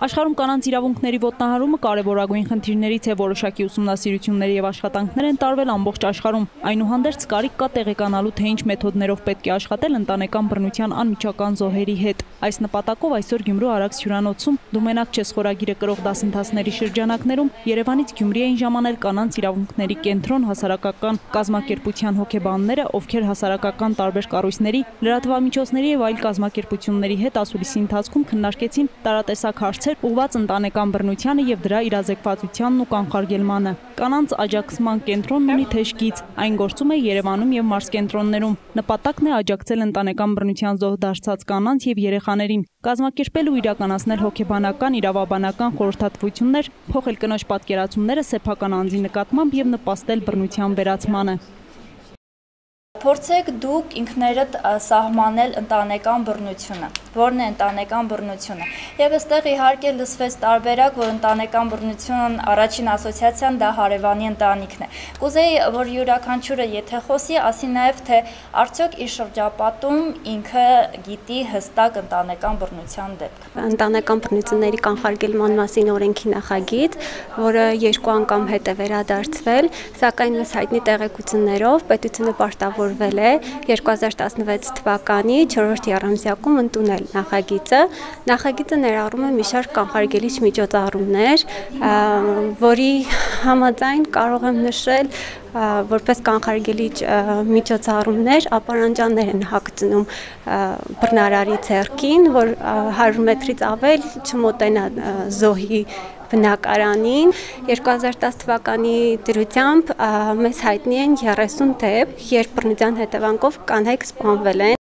Աշխարհում կանանց իրավունքների ոտնահարումը կարևորագույն խնդիրներից է որոշակի ուսումնասիրություններ եւ աշխատանքներ են տարվել ամբողջ աշխարհում։ Այնուհանդերձ կարիք կա տեղեկանալու, թե ինչ մեթոդներով պետք է աշխատել ընտանեկան բռնության անմիջական զոհերի հետ։ Այս նպատակով այսօր Գյումրու Արաքս հյուրանոցում դու մենակ չես խորագիրը կրող դասընթացների շրջանակներում Երևանից Գյումրի էին ժամանել կանանց իրավունքների կենտրոն հասարակական կազմակերպության հոգեբանները, ովքեր հասարակական տարբեր կառույցների, լրատվամիջոցների եւ այլ կազմակերպությունների հետ ասուլիսի ընթացքում քննարկեցին տարատեսակ հարցեր հարցեր ուղված ընտանեկան բռնությանը եւ դրա իրազեկվածությանն ու կանխարգելմանը։ Կանանց աջակցման կենտրոնն ունի թեժգից, այն գործում է Երևանում եւ Մարս կենտրոններում։ Նպատակն է աջակցել ընտանեկան բռնության զոհ դարձած կանանց եւ երեխաներին, կազմակերպել ու իրականացնել հոգեբանական, իրավաբանական խորհրդատվություններ, փոխել կնոջ պատկերացումները սեփական անձի նկատմամբ եւ նպաստել բռնության վերացմանը։ Փորձեք դուք ինքներդ սահմանել ընտանեկան բռնությունը, որն է ընտանեկան բռնությունը։ Եվ այստեղ իհարկե լսվեց տարբերակ, որ ընտանեկան բռնություն առաջին ասոցիացիան դա հարևանի ընտանիքն է։ Կուզեի, որ յուրաքանչյուրը եթե խոսի, ասի նաև թե արդյոք իր շրջապատում ինքը գիտի հստակ ընտանեկան բռնության դեպք։ Ընտանեկան բռնությունների կանխարգելման մասին օրենքի նախագիծ, որը երկու անգամ հետ է վերադարձվել, սակայն ըստ հայտնի տեղեկություններով պետությունը պարտավոր ձևավորվել է 2016 թվականի 4-րդ երամսյակում ընդունել նախագիծը։ Նախագիծը ներառում է մի շարք կանխարգելիչ միջոցառումներ, որի համաձայն կարող եմ նշել որպես կանխարգելիչ միջոցառումներ ապարանջաններ են հագցնում բռնարարի ցերկին, որ 100 մետրից ավել չմոտենա զոհի բնակարանին 2010 թվականի դրությամբ մեզ հայտնի են 30 դեպք, երբ բռնության հետևանքով կանայք սպանվել են։